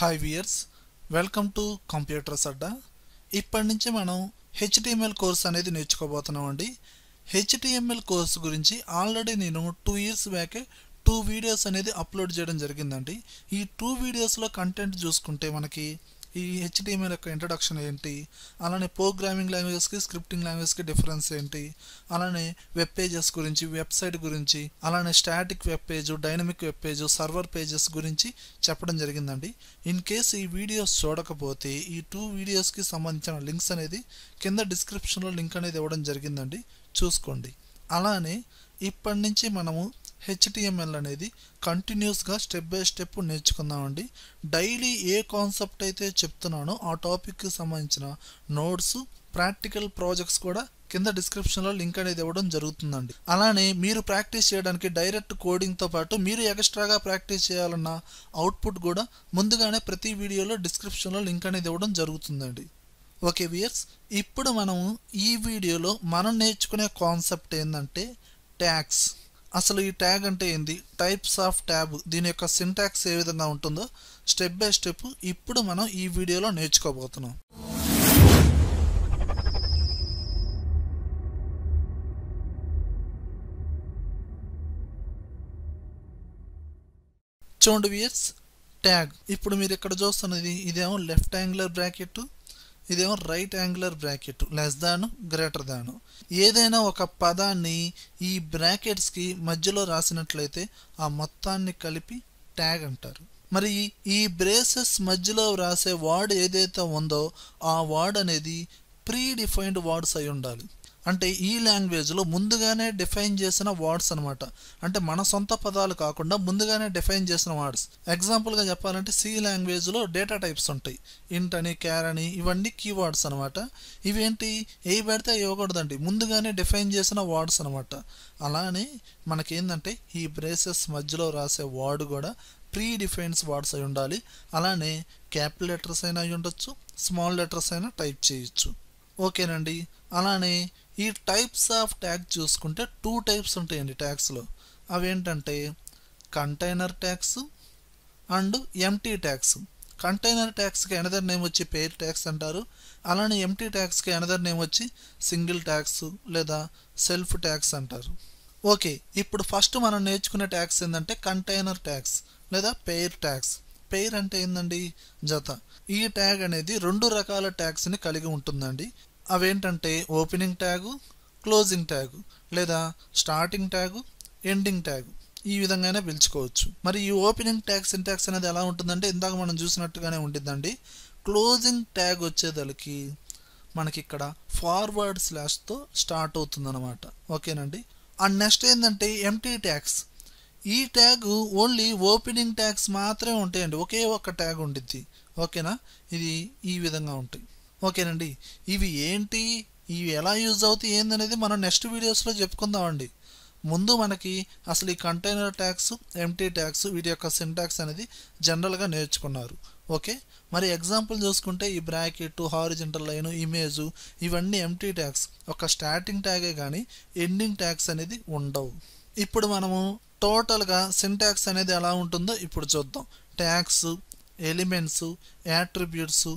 Hi viewers welcome to computers Adda ఇప్పటి నుంచి మనం హెచ్టిఎంఎల్ కోర్స్ అనేది నేర్చుకోబోతున్నామండి హెచ్డిఎంఎల్ హెచ్టిఎంఎల్ కోర్స్ గురించి ఆల్రెడీ నేను టూ ఇయర్స్ బ్యాకే టూ వీడియోస్ అనేది అప్లోడ్ చేయడం జరిగిందండి. ఈ టూ వీడియోస్లో కంటెంట్ చూసుకుంటే మనకి ఈ హెచ్డిఎంఎల్ యొక్క ఇంట్రడక్షన్ ఏంటి? అలానే ప్రోగ్రామింగ్ లాంగ్వేజెస్కి స్క్రిప్టింగ్ లాంగ్వేజ్కి డిఫరెన్స్ ఏంటి? అలానే వెబ్ పేజెస్ గురించి వెబ్సైట్ గురించి అలానే static web page dynamic web page server pages గురించి చెప్పడం జరిగిందండి. ఇన్ కేస్ ఈ వీడియోస్ చూడకపోతే ఈ టూ వీడియోస్కి సంబంధించిన లింక్స్ అనేది కింద డిస్క్రిప్షన్లో లింక్ అనేది ఇవ్వడం జరిగిందండి. చూసుకోండి. అలానే ఇప్పటి నుంచి మనము హెచ్టిఎంఎల్ అనేది కంటిన్యూస్గా స్టెప్ బై స్టెప్ నేర్చుకుందామండి. డైలీ ఏ కాన్సెప్ట్ అయితే చెప్తున్నానో ఆ టాపిక్కి సంబంధించిన నోట్స్ ప్రాక్టికల్ ప్రాజెక్ట్స్ కూడా కింద డిస్క్రిప్షన్లో లింక్ అనేది ఇవ్వడం జరుగుతుందండి. అలానే మీరు ప్రాక్టీస్ చేయడానికి డైరెక్ట్ కోడింగ్తో పాటు మీరు ఎక్స్ట్రాగా ప్రాక్టీస్ చేయాలన్న అవుట్పుట్ కూడా ముందుగానే ప్రతి వీడియోలో డిస్క్రిప్షన్లో లింక్ అనేది ఇవ్వడం జరుగుతుందండి. ఓకే వియర్స్ ఇప్పుడు మనము ఈ వీడియోలో మనం నేర్చుకునే కాన్సెప్ట్ ఏంటంటే ట్యాక్స్ అసలు ఈ ట్యాగ్ అంటే ఏంది? టైప్స్ ఆఫ్ ట్యాబ్ దీని యొక్క సింటాక్స్ ఏ విధంగా ఉంటుందో స్టెప్ బై స్టెప్ ఇప్పుడు మనం ఈ వీడియోలో నేర్చుకోబోతున్నాం. చూడండి వియర్స్ ట్యాగ్ ఇప్పుడు మీరు ఇక్కడ చూస్తున్నది ఇదేమో లెఫ్ట్ యాంగులర్ బ్రాకెట్ ఇదేమో right angular bracket less than greater than ఏదైనా ఒక పదాన్ని ఈ బ్రాకెట్స్కి మధ్యలో రాసినట్లయితే ఆ మొత్తాన్ని కలిపి ట్యాగ్ అంటారు. మరి ఈ బ్రేసెస్ మధ్యలో రాసే వర్డ్ ఏదైతే ఉందో ఆ వర్డ్ అనేది ప్రీ డిఫైన్డ్ వర్డ్స్ అయి ఉండాలి. అంటే ఈ లాంగ్వేజ్లో ముందుగానే డిఫైన్ చేసిన వర్డ్స్ అనమాట అంటే మన సొంత పదాలు కాకుండా ముందుగానే డిఫైన్ చేసిన వర్డ్స్. ఎగ్జాంపుల్గా చెప్పాలంటే సి లాంగ్వేజ్లో డేటా టైప్స్ ఉంటాయి. ఇంట్ అని క్యార్ అని ఇవన్నీ కీవర్డ్స్ అనమాట ఇవేంటి? ఏ పెడితే ఇవ్వకూడదండి. ముందుగానే డిఫైన్ చేసిన వర్డ్స్ అనమాట అలానే మనకేందంటే ఈ బ్రేసెస్ మధ్యలో రాసే వర్డ్ కూడా ప్రీ డిఫైన్స్ వర్డ్స్ అయి ఉండాలి. అలానే క్యాపిటల్ లెటర్స్ అయినా అయి ఉండొచ్చు. స్మాల్ లెటర్స్ అయినా టైప్ చేయొచ్చు. ఓకేనండి. అలానే ఈ టైప్స్ ఆఫ్ ట్యాగ్ చూసుకుంటే టూ టైప్స్ ఉంటాయండి ట్యాక్స్లో అవేంటంటే container tags and empty tags container ట్యాక్స్కి another name వచ్చి పేర్ ట్యాక్స్ అంటారు. అలానే ఎంటీ ట్యాక్స్కి ఎనదర్ నేమ్ వచ్చి సింగిల్ ట్యాక్స్ లేదా సెల్ఫ్ ట్యాక్స్ అంటారు. ఓకే ఇప్పుడు ఫస్ట్ మనం నేర్చుకునే ట్యాక్స్ ఏంటంటే కంటైనర్ ట్యాక్స్ లేదా పెయిర్ ట్యాక్స్ పెయిర్ అంటే ఏందండి? జత. ఈ ట్యాగ్ అనేది రెండు రకాల ట్యాక్స్ని కలిగి ఉంటుందండి. అవేంటంటే ఓపెనింగ్ ట్యాగు క్లోజింగ్ ట్యాగు లేదా స్టార్టింగ్ ట్యాగు ఎండింగ్ ట్యాగు ఈ విధంగానే పిలుచుకోవచ్చు. మరి ఈ ఓపెనింగ్ ట్యాగ్ సింటాక్స్ అనేది ఎలా ఉంటుందంటే ఇందాక మనం చూసినట్టుగానే ఉంటుందండి. క్లోజింగ్ ట్యాగ్ వచ్చేదలకి మనకి ఇక్కడ ఫార్వర్డ్ స్లాష్తో స్టార్ట్ అవుతుందన్నమాట. ఓకేనండి? అండ్ నెక్స్ట్ ఏంటంటే ఎంటీ ట్యాగ్స్. ఈ ట్యాగ్ ఓన్లీ ఓపెనింగ్ ట్యాగ్స్ మాత్రమే ఉంటాయండి. ఒకే ఒక్క ట్యాగ్ ఉండిద్ది. ఓకేనా? ఇది ఈ విధంగా ఉంటాయి. ఓకేనండి. ఇవి ఏంటి? ఇవి ఎలా యూజ్ అవుతాయి? ఏందనేది మనం నెక్స్ట్ వీడియోస్లో చెప్పుకుందామండి. ముందు మనకి అసలు ఈ కంటైనర్ ట్యాక్స్ ఎంటీ ట్యాక్స్ వీటి యొక్క సింటాక్స్ అనేది జనరల్గా నేర్చుకున్నారు. ఓకే? మరి ఎగ్జాంపుల్ చూసుకుంటే ఈ బ్రాకెట్ హారిజెంటల్ లైన్ ఇమేజ్ ఇవన్నీ ఎంటీ ట్యాక్స్. ఒక స్టార్టింగ్ ట్యాగే కానీ ఎండింగ్ ట్యాక్స్ అనేది ఉండవు. ఇప్పుడు మనము టోటల్గా సింటాక్స్ అనేది ఎలా ఉంటుందో ఇప్పుడు చూద్దాం. ట్యాక్స్ ఎలిమెంట్స్ యాట్రిబ్యూట్స్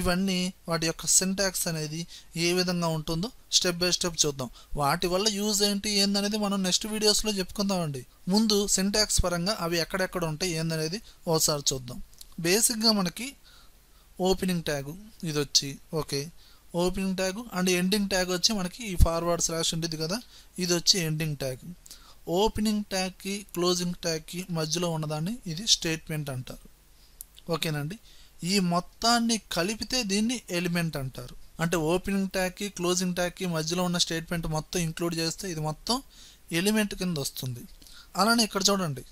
ఇవన్నీ వాటి యొక్క సింటాక్స్ అనేది ఏ విధంగా ఉంటుందో స్టెప్ బై స్టెప్ చూద్దాం. వాటి వల్ల యూజ్ ఏంటి ఏందనేది మనం నెక్స్ట్ వీడియోస్లో చెప్పుకుందామండి. ముందు సింటాక్స్ పరంగా అవి ఎక్కడెక్కడ ఉంటాయి ఏందనేది ఓసారి చూద్దాం. బేసిక్గా మనకి ఓపెనింగ్ ట్యాగు ఇది వచ్చి okay opening tag and ending tag వచ్చి మనకి ఈ ఫార్వర్డ్ స్లాష్ ఉంటుంది కదా ఇది వచ్చి ఎండింగ్ ట్యాగ్ ఓపెనింగ్ ట్యాగ్కి క్లోజింగ్ ట్యాగ్కి మధ్యలో ఉన్నదాన్ని ఇది స్టేట్మెంట్ అంటారు. ఓకేనండి. ఈ మొత్తాన్ని కలిపితే దీన్ని ఎలిమెంట్ అంటారు. అంటే ఓపెనింగ్ ట్యాగ్కి క్లోజింగ్ ట్యాగ్కి మధ్యలో ఉన్న స్టేట్మెంట్ మొత్తం ఇంక్లూడ్ చేస్తే ఇది మొత్తం ఎలిమెంట్ కింద వస్తుంది. అలానే ఇక్కడ చూడండి.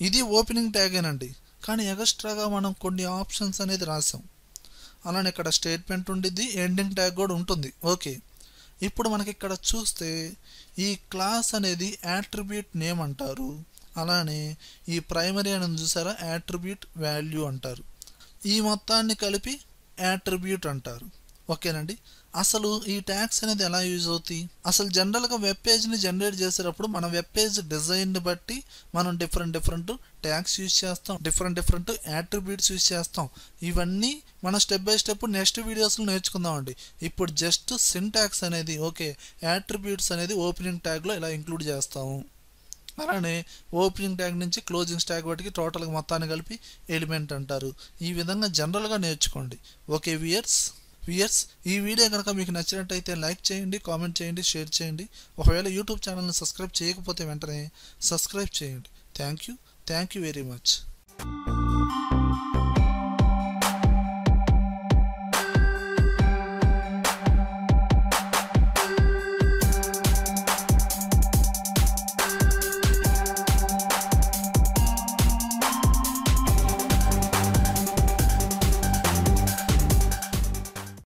ఇది ఓపెనింగ్ ట్యాగేనండి కానీ ఎక్స్ట్రాగా మనం కొన్ని ఆప్షన్స్ అనేది రాసాం. అలానే ఇక్కడ స్టేట్మెంట్ ఉండిద్ది ఎండింగ్ ట్యాగ్ కూడా ఉంటుంది. ఓకే. ఇప్పుడు మనకి ఇక్కడ చూస్తే ఈ క్లాస్ అనేది యాట్రిబ్యూట్ నేమ్ అంటారు. అలానే ఈ ప్రైమరీ అని చూసారా? యాట్రిబ్యూట్ వాల్యూ అంటారు. ఈ మొత్తాన్ని కలిపి యాట్రిబ్యూట్ అంటారు. ఓకేనండి? అసలు ఈ ట్యాగ్స్ అనేది ఎలా యూజ్ అవుతాయి అసలు జనరల్గా వెబ్ పేజ్ని జనరేట్ చేసేటప్పుడు మన వెబ్ పేజ్ డిజైన్ని బట్టి మనం డిఫరెంట్ డిఫరెంట్ ట్యాగ్స్ యూజ్ చేస్తాం. డిఫరెంట్ డిఫరెంట్ యాట్రిబ్యూట్స్ యూజ్ చేస్తాం. ఇవన్నీ మనం స్టెప్ బై స్టెప్ నెక్స్ట్ వీడియోస్లో నేర్చుకుందామండి. ఇప్పుడు జస్ట్ సింటాక్స్ అనేది ఓకే యాట్రిబ్యూట్స్ అనేది ఓపెనింగ్ ట్యాగ్లో ఇలా ఇంక్లూడ్ చేస్తాము. అలానే ఓపెనింగ్ ట్యాగ్ నుంచి క్లోజింగ్ ట్యాగ్ వాటికి టోటల్గా మొత్తాన్ని కలిపి ఎలిమెంట్ అంటారు. ఈ విధంగా జనరల్గా నేర్చుకోండి. ఓకే వియర్స్ వియర్స్ ఈ వీడియో కనుక మీకు నచ్చినట్టయితే లైక్ చేయండి కామెంట్ చేయండి షేర్ చేయండి. ఒకవేళ యూట్యూబ్ ఛానల్ని సబ్స్క్రైబ్ చేయకపోతే వెంటనే సబ్స్క్రైబ్ చేయండి. Thank you. Thank you very much.